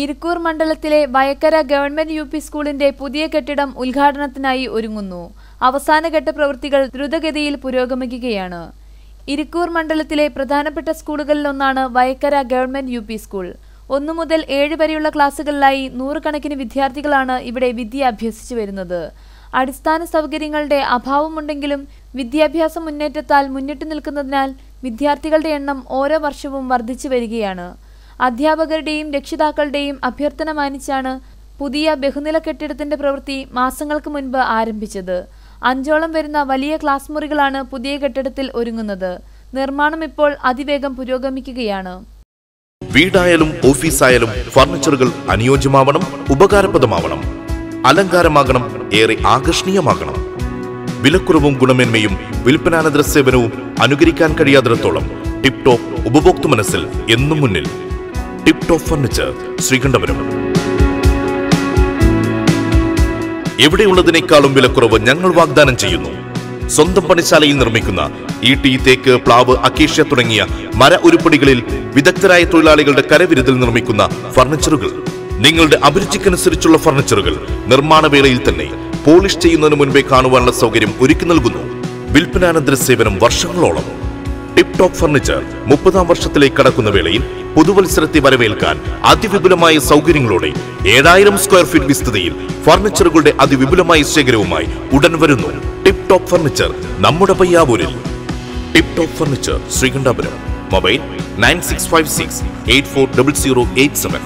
ഇരിക്കൂർ മണ്ഡലത്തിലെ Vayakkara government U P സ്കൂളിന്റെ പുതിയ കെട്ടിടം ഉദ്ഘാടനത്തിനായി ഒരുങ്ങുന്നു. അവസാനഘട്ട പ്രവൃത്തികൾ ദ്രുതഗതിയിൽ പുരോഗമിക്കുകയാണ്. ഇരിക്കൂർ മണ്ഡലത്തിലെ പ്രധാനപ്പെട്ട സ്കൂളുകളിലൊന്നാണ് വയക്കര ഗവൺമെന്റ് യു സ്കൂൾ. ഒന്നു മുതൽ ഏഴ് വരെയുള്ള ക്ലാസ്സുകളിലായി നൂറുകണക്കിന് വിദ്യാർത്ഥികളാണ് ഇവിടെ വിദ്യ അഭ്യസിച്ചു വരുന്നത്. അടിസ്ഥാന സൗകര്യങ്ങളുടെ അഭാവമുണ്ടെങ്കിലും വിദ്യാഭ്യാസ മുന്നേറ്റത്താൽ മുന്നിട്ടു നിൽക്കുന്നതിനാൽ വിദ്യാർത്ഥികളുടെ എണ്ണം ഓരോ വർഷവും വർദ്ധിച്ചു വരികയാണ്. അധ്യാപകരുടെയും രക്ഷിതാക്കളുടെയും അഭ്യർത്ഥന മാനിച്ചാണ് പുതിയ ബഹുനില കെട്ടിടത്തിന്റെ പ്രവൃത്തി മാസങ്ങൾക്ക് മുൻപ് ആരംഭിച്ചത്. അഞ്ചോളം വരുന്ന വലിയ ക്ലാസ് മുറികളാണ് പുതിയ കെട്ടിടത്തിൽ ഒരുങ്ങുന്നത്. നിർമ്മാണം ഇപ്പോൾ അതിവേഗം പുരോഗമിക്കുകയാണ്. വീടായാലും ഓഫീസായാലും ഫർണിച്ചറുകൾ അനുയോജ്യമാവണം ഉപകാരപ്രദമാവണം. അലങ്കാരമാകണം ഏറെ ആകർഷണീയമാകണം. വിലക്കുറവും ഗുണമേന്മയും വിൽപ്പനാനന്തര സേവനവും അനുകരിക്കാൻ കഴിയാത്തിടത്തോളം ടിപ് ടോപ്പ് ഉപഭോക്തൃ മനസ്സിൽ എന്നും മുന്നിൽ. Tip top furniture Sreekandapuram. എവിടെയുള്ളതിനേക്കാളും വിലക്കുറവ് ഞങ്ങൾ വാഗ്ദാനം ചെയ്യുന്നു. സ്വന്തം പണിശാലയിൽ നിർമ്മിക്കുന്ന ഈട്ടി തേക്ക് പ്ലാവ് അക്കേഷ്യ തുടങ്ങിയ മര ഉരുപ്പടികളിൽ വിദഗ്ധരായ തൊഴിലാളികളുടെ കരവിരുതിൽ നിർമ്മിക്കുന്ന ഫർണിച്ചറുകൾ. നിങ്ങളുടെ അഭിരുചിക്കനുസരിച്ചുള്ള ഫർണിച്ചറുകൾ നിർമ്മാണ വേളയിൽ തന്നെ പോളിഷ് ചെയ്യുന്നതിന് മുൻപേ കാണുവാനുള്ള സൗകര്യം ഒരുക്കി നൽകുന്നു. വിൽപ്പനാനന്തര സേവനം വർഷങ്ങളോളം. ടിപ് ടോപ്പ് ഫർണിച്ചർ മുപ്പതാം വർഷത്തിലേക്ക് കടക്കുന്ന വേളയിൽ പുതുവത്സരത്തെ വരവേൽക്കാൻ അതിവിപുലമായ സൗകര്യങ്ങളോടെ ഏഴായിരം സ്ക്വയർ ഫീറ്റ് വിസ്തൃതിയിൽ ഫർണിച്ചറുകളുടെ അതിവിപുലമായ ശേഖരവുമായി ഉടൻ വരുന്നു ടിപ് ടോപ്പ് ഫർണിച്ചർ നമ്മുടെ പയ്യാവൂരിൽ. Tip top furniture Sreekandapuram. Mobile nine six five six eight four double zero eight seven.